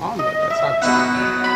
on with it.